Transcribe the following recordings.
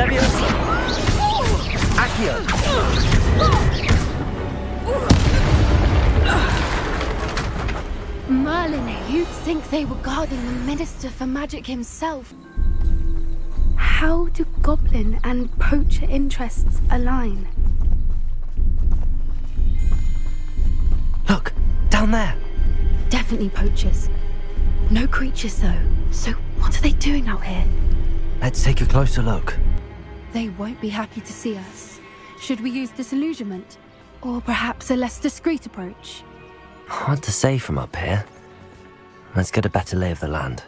Leviosa! Accio! Merlin, you'd think they were guarding the Minister for Magic himself. How do goblin and poacher interests align? Look, down there. Definitely poachers. No creatures, though. So, what are they doing out here? Let's take a closer look. They won't be happy to see us. Should we use disillusionment? Or perhaps a less discreet approach? Hard to say from up here. Let's get a better lay of the land.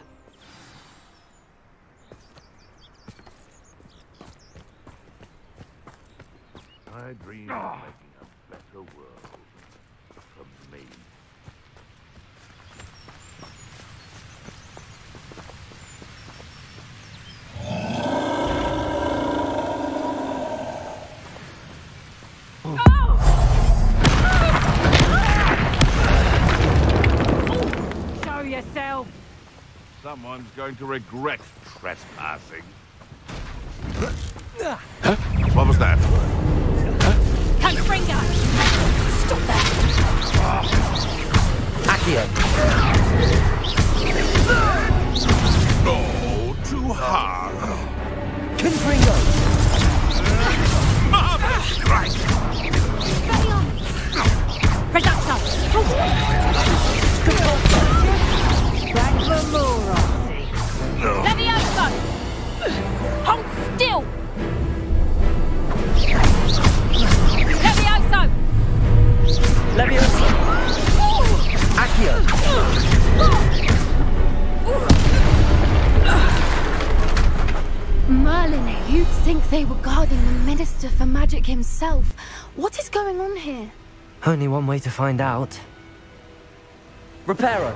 I dream of making a better world Someone's going to regret trespassing. Huh? What was that? Confringo! Stop that! Accio! Oh, too hard. Confringo! Marvelous strike! Still! Levioso! Leviosa! Accio! Merlin, you'd think they were guarding the Minister for Magic himself. What is going on here? Only one way to find out. Reparo!